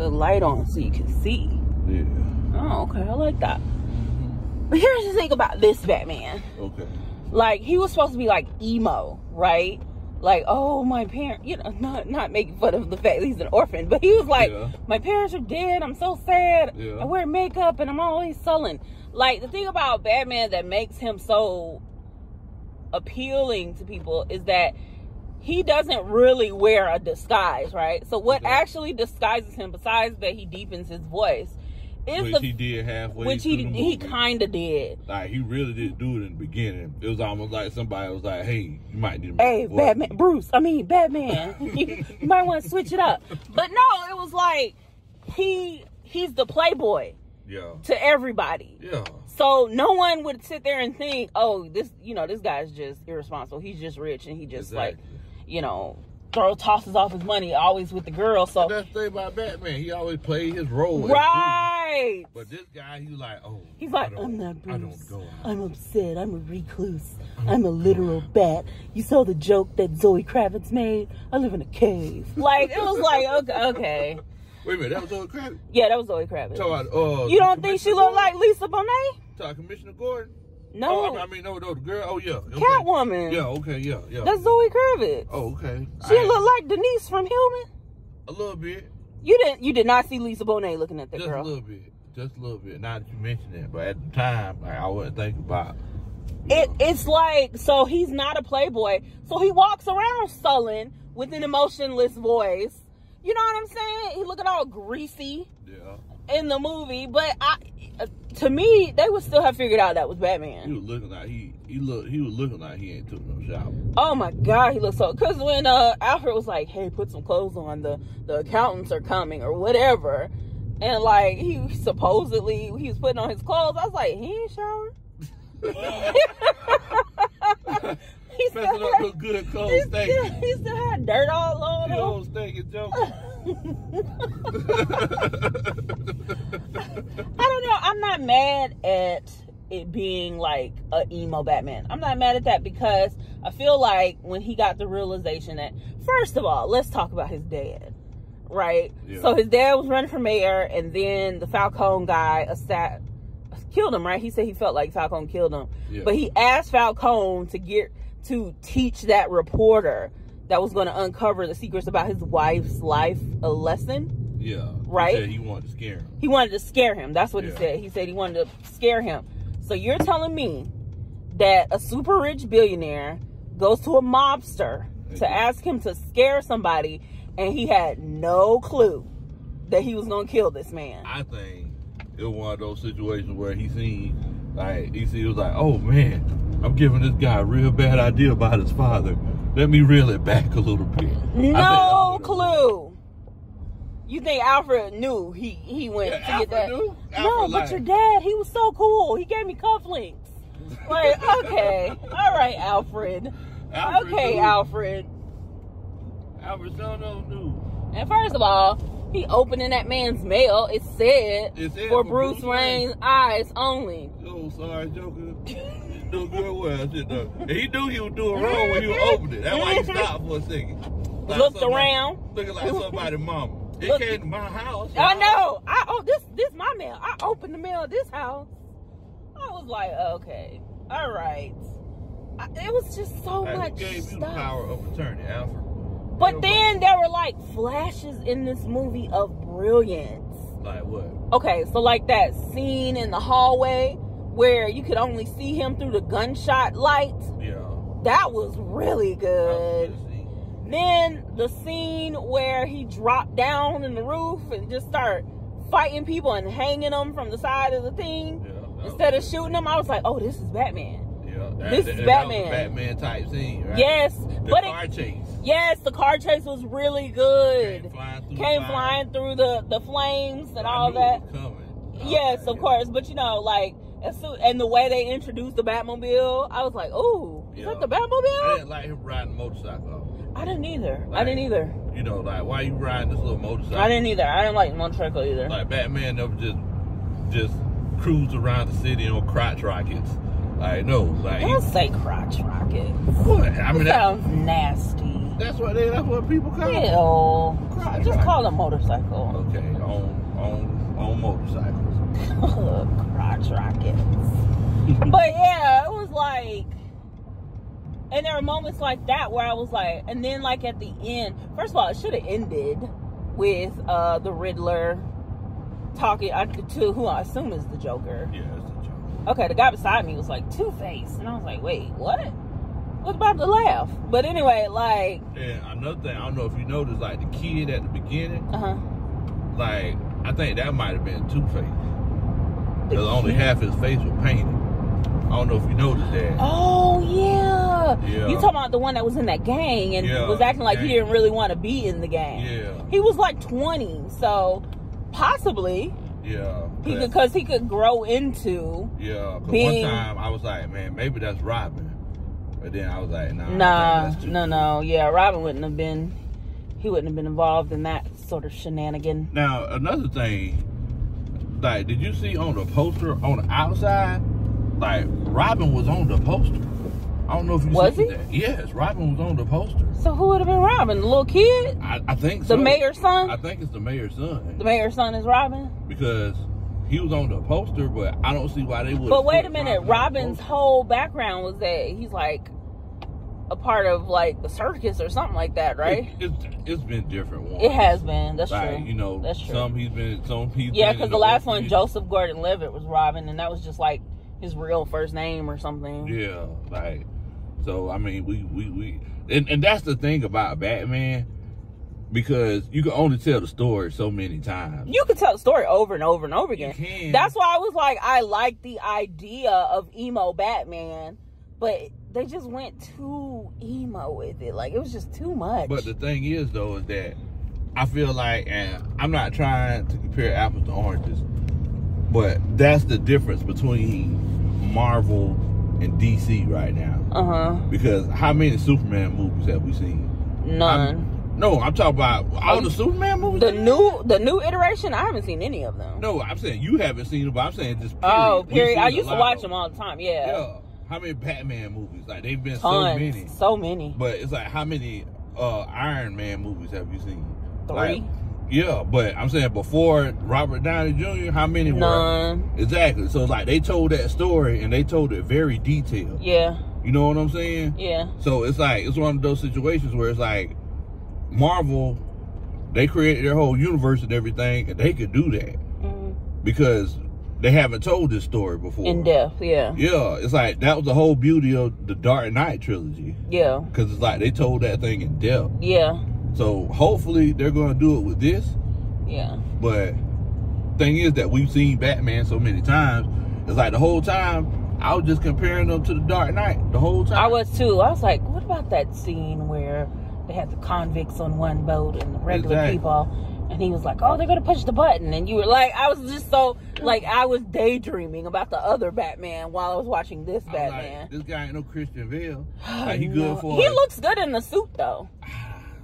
the light on so you can see. Yeah. Oh, okay. I like that. But here's the thing about this Batman. Okay. Like he was supposed to be like emo, right? Like, oh my parent, you know, not not making fun of the fact that he's an orphan, but he was like, Yeah. my parents are dead. I'm so sad. Yeah. I wear makeup and I'm always sullen. Like the thing about Batman that makes him so appealing to people is that he doesn't really wear a disguise, right? So what actually disguises him, besides that he deepens his voice, is Which the he did halfway. which he he kind of did. like he really didn't do it in the beginning. It was almost like somebody was like, "Hey, you might need to." Hey, make a voice." Batman, Bruce. I mean, Batman. you, might want to switch it up. But no, it was like he he's the playboy Yeah. to everybody. Yeah. So no one would sit there and think, oh, this you know this guy's just irresponsible. He's just rich and he just like Exactly. You know throw tosses off his money always with the girl. So That's the thing about Batman. He always played his role. right. But this guy, he's like, "Oh." He's like, I'm not Bruce. I don't go out. I'm upset. I'm a recluse. I'm a literal bat. You saw the joke that Zoe Kravitz made? I live in a cave. Like, it was like, okay, okay. Wait a minute, that was old crap. Yeah, that was Zoe Kravitz. About, uh, You don't think she looked like Lisa Bonet? Talk Commissioner Gordon? No. Oh, I mean, no, no, the girl. Oh, yeah. Okay. Catwoman. Yeah, okay, yeah, yeah. That's Zoe Kravitz. Oh, okay. She I- looked like Denise from Hillman. a little bit, You didn't. You did not see Lisa Bonet looking at that just girl. Just a little bit, just a little bit. Now that you mention it, but at the time, like, I wasn't thinking about. It, know. it's like so he's not a playboy, so he walks around sullen with an emotionless voice. You know what I'm saying? He looking all greasy yeah. in the movie, but I, to me, they would still have figured out that was Batman. He was looking like he he look he was looking like he ain't took no shower. Oh my god, he looks so. Because when uh, Alfred was like, "Hey, put some clothes on. The the accountants are coming or whatever," and like he supposedly he was putting on his clothes, I was like, "He ain't showered." he still Messing up had- good he cold still, he still had dirt all on him. old steak. I don't know. I'm not mad at it being like a emo Batman. I'm not mad at that because I feel like when he got the realization that first of all, let's talk about his dad. Right? Yeah. So his dad was running for mayor and then the Falcone guy assat- killed him, right? He said he felt like Falcone killed him. Yeah. But he asked Falcone to get to teach that reporter that was going to uncover the secrets about his wife's life a lesson. yeah. Right? He, said he wanted to scare him. He wanted to scare him. That's what he said. He said he wanted to scare him. So you're telling me that a super rich billionaire goes to a mobster to ask him to scare somebody and he had no clue that he was going to kill this man. I think it was one of those situations where he seen, like, he see, it was like, oh man, I'm giving this guy a real bad idea about his father. Let me reel it back a little bit. No that's what it was. clue. You think Alfred knew he he went Yeah, to Alfred get that? knew. no, Alfred but lied. your dad, he was so cool. He gave me cufflinks. Like, okay, all right, Alfred. Alfred okay, knew. Alfred. Alfred Sono knew. And first of all, he opening that man's mail. It said It said for for Bruce Bruce Wayne's eyes only. Oh, sorry, Joker. Do good well. I said. And he knew he was doing wrong when he was opening it. That's why he stopped for a second. Like Looked somebody- around. Looking like somebody's mama. It Look- came to my house. I know. I oh this this my mail. I opened the mail at this house. I was like, okay, all right. I, it was just so who much gave you the stuff. power of attorney, Alfred? But then there were like flashes in this movie of brilliance. Like what? Okay, so like that scene in the hallway where you could only see him through the gunshot light. Yeah. That was really good. Was a good scene. Then the scene where he dropped down in the roof and just start fighting people and hanging them from the side of the thing Yeah, instead of shooting them. I was like, oh, this is Batman. Yeah, that, This that, is Batman. Batman type scene, right? Yes, The but car it, chase. yes, the car chase was really good. Came flying through Came the flying through the the flames and I all that. It was coming. Yes, of yeah. course. But you know, like as soon, and the way they introduced the Batmobile, I was like, "Oh, is Yeah. that the I didn't like him riding a motorcycle. I didn't either. I didn't either. You know, like why you riding this little motorcycle? I didn't either. I didn't like motorcycle either. Like Batman never just just cruised around the city on crotch rockets. Like no, like he, Don't say crotch rocket. what? I mean That sounds nasty. That's what they. That's what people call. Crotch Just rocket. call it a motorcycle. Okay, on on on motorcycles. crotch rockets. but yeah, it was like, and there were moments like that where I was like, and then like at the end, first of all, it should have ended with uh the Riddler talking to who I assume is the Joker. Yeah, it's a joke. Okay, the guy beside me was like Two Face, and I was like, wait, what? Was about to laugh, but anyway, like, And another thing, I don't know if you noticed, like the kid at the beginning, uh huh. like I think that might have been Two Face, because only half his face was painted. I don't know if you noticed that. Oh yeah. Yeah. You talking about the one that was in that gang and Yeah, was acting like he didn't really want to be in the gang. Yeah, He was like 20, so possibly yeah. he could because he could grow into Yeah, because being- one time I was like, man, maybe that's Robin. But then I was like, nah. Nah no no yeah Robin wouldn't have been he wouldn't have been involved in that sort of shenanigan. Now, another thing, like, did you see on the poster on the outside? Like, Robin was on the poster. I don't know if you Was he? that. Yes, Robin was on the poster. So who would have been Robin? The little kid? I, I think The so. mayor's son? I think it's the mayor's son the mayor's son is Robin? because he was on the poster, but I don't see why they would. But wait a minute, Robin's whole background was that he's like a part of like the circus or something like that, right? It, it's, it's been different ones. It has been. That's like, true. you know, That's true. some he's been, some he's Yeah, because in the last one. Joseph Gordon-Levitt, was Robin, and that was just like his real first name or something. Yeah, like so. I mean, we we we, and and that's the thing about Batman, because you can only tell the story so many times. You can tell the story over and over and over again. That's why I was like, I like the idea of emo Batman, but they just went too emo with it. Like it was just too much. But the thing is, though, is that I feel like, and I'm not trying to compare apples to oranges, but that's the difference between Marvel and DC right now. uh huh. Because how many Superman movies have we seen? None. No, I'm talking about all the Superman movies. the new the new iteration, I haven't seen any of them. No, I'm saying you haven't seen them, but I'm saying just. Period. oh, period. I used to watch them all the time. Yeah. Yeah. How many Batman movies? Like they've been so many. So many. But it's like how many uh Iron Man movies have you seen? Three. Like, yeah, but I'm saying before Robert Downey Jr., how many were? None. Exactly. So like they told that story and they told it very detailed. Yeah. You know what I'm saying? Yeah. So it's like it's one of those situations where it's like Marvel, they created their whole universe and everything, and they could do that Mhm. because they haven't told this story before. In depth. Yeah. Yeah, it's like that was the whole beauty of the Dark Knight trilogy Yeah. because it's like they told that thing in depth. Yeah. So hopefully they're going to do it with this. Yeah. But thing is that we've seen Batman so many times. It's like the whole time I was just comparing them to the Dark Knight the whole time. I was too. I was like, what about that scene where they had the convicts on one boat and the regular Exactly. people? And he was like, oh, they're going to push the button. And you were like, I was just so, like, I was daydreaming about the other Batman while I was watching this I was like, Batman. this guy ain't no Christian Bale. Like he good for. He looks good in the suit, though.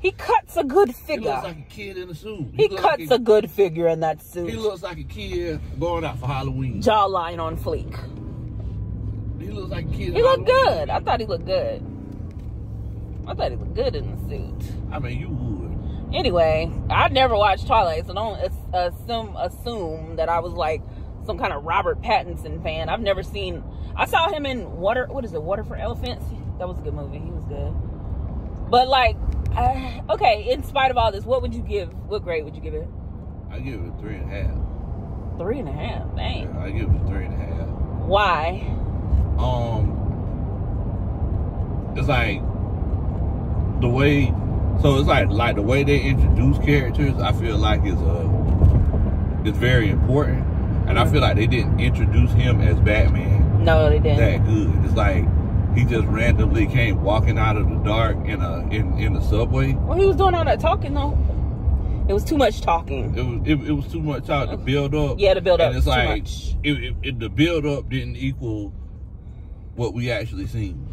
He cuts a good He figure. looks like a kid in a suit. He looks cuts like a good figure in that suit. He looks like a kid going out for Halloween. Jawline on fleek. He looks like a kid. He looked Halloween. good. I thought he looked good. I thought he looked good in the suit. I mean, you would. Anyway, I never watched Twilight, so don't assume assume that I was like some kind of Robert Pattinson fan. I've never seen. I saw him in Water. What is it? Water for Elephants. That was a good movie. He was good. But like, uh, okay. In spite of all this, what would you give? What grade would you give it? I give it three and a half. Three and a half. Dang. Yeah, I give it three and a half. Why? um it's like the way so it's like like the way they introduce characters i feel like is uh is very important and i feel like they didn't introduce him as batman No, they didn't. that good it's like he just randomly came walking out of the dark in a in in the subway Well, he was doing all that talking though. It was too much talking. it was it, it was too much talk. to build up Yeah, to build up and it's too like it, it, the build up didn't equal what we actually seen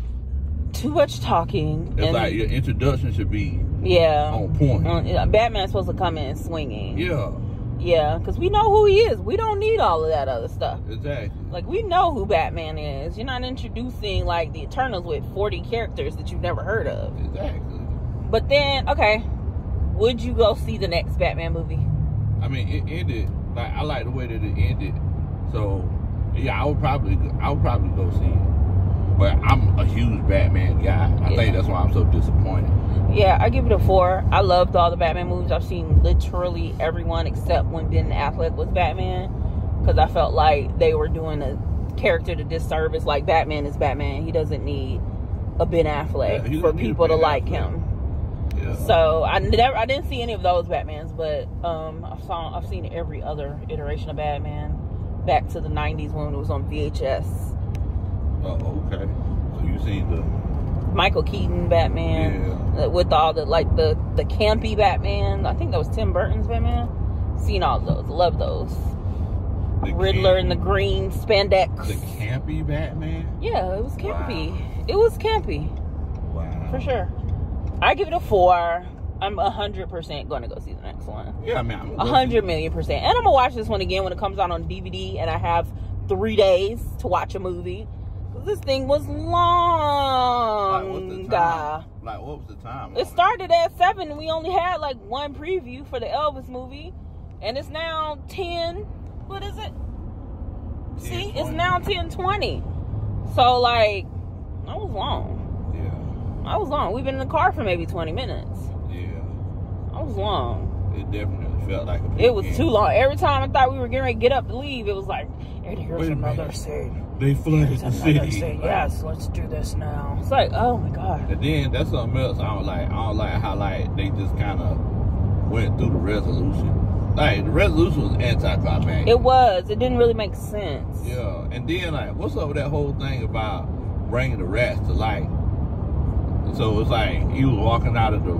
Too much talking. It's like your introduction should be yeah. on point. Batman's supposed to come in swinging. Yeah, Yeah, because we know who he is. We don't need all of that other stuff. exactly. Like, we know who Batman is. You're not introducing, like, the Eternals with 40 characters that you've never heard of. Exactly. But then, okay, would you go see the next Batman movie? I mean, it ended. Like I like the way that it ended. So yeah, I would probably I would probably go see it. But I'm a huge Batman guy. I Yeah. think that's why I'm so disappointed. Yeah, I give it a four. I loved all the Batman movies. I've seen literally everyone except when Ben Affleck was Batman, because I felt like they were doing a character to disservice. Like Batman is Batman; he doesn't need a Ben Affleck Yeah, for doesn't need a people to like Affleck. him. Yeah. So I never, I didn't see any of those Batmans, but um, I saw, I've seen every other iteration of Batman back to the '90s when it was on VHS. Oh, okay. So you seen the Michael Keaton Batman yeah. uh, with all the like the the campy Batman. I think that was Tim Burton's Batman. Seen all those, love those. the Riddler in the green spandex. the campy Batman. yeah, it was campy. Wow. It was campy Wow. for sure. I give it a four. I'm a hundred percent going to go see the next one. Yeah, I mean, I'm hundred million percent. And I'm gonna watch this one again when it comes out on DVD, and I have three days to watch a movie. This thing was Like, long. time? Like, what was the time? It started at seven. and We only had like one preview for the Elvis movie, and it's now ten. What is it? See, it's 10:20. now ten twenty. So like, that was long. Yeah, I was long. We've been in the car for maybe twenty minutes. yeah. I was long. It definitely felt like a. It was game. too long. Every time I thought we were getting ready to get up to leave, it was like, and here's Wait another scene. They flooded the city. scene. Yes, let's do this now. It's like, oh my god. And then that's something else I don't like. I don't like how like they just kind of went through the resolution. Like the resolution was anticlimactic. It was. It didn't really make sense. Yeah, and then like, what's up with that whole thing about bringing the rats to life? So it's like he was walking out of the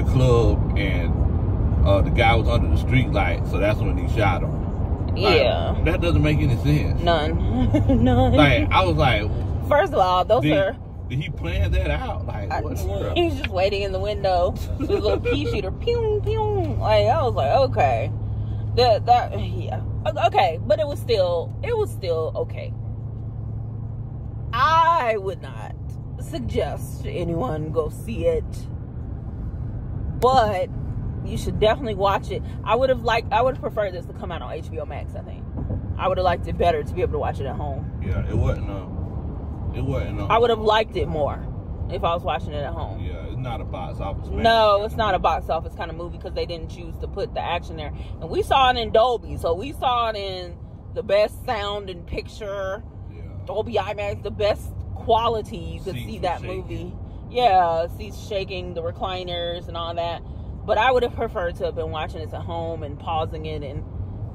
the club and uh, the guy was under the street light, so that's when he shot him. Like, Yeah. that doesn't make any sense. None. None. Like I was like, First of all, those did, are. did he plan that out? Like I, what the world? he was just waiting in the window with a little pea shooter. Pew, pew. Like, I was like, okay. That, that, yeah. Okay, but it was still, it was still okay. I would not suggest anyone go see it. But you should definitely watch it. I would have liked, I would have preferred this to come out on HBO Max, I think. I would have liked it better to be able to watch it at home. Yeah, it wasn't. Uh, it wasn't. Uh, I would have liked it more if I was watching it at home. Yeah, it's not a box office. man. No, it's not a box office kind of movie because they didn't choose to put the action there. And we saw it in Dolby, so we saw it in the best sound and picture, Yeah. Dolby IMAX, the best quality to see that shaking. movie. Yeah, seats shaking, the recliners and all that. But I would have preferred to have been watching this at home and pausing it and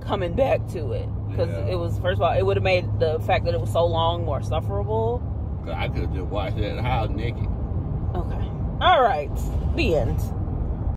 coming back to it because Yeah. it was first of all it would have made the fact that it was so long more sufferable. 'Cause I could have just watched that house naked. Okay. All right. The end.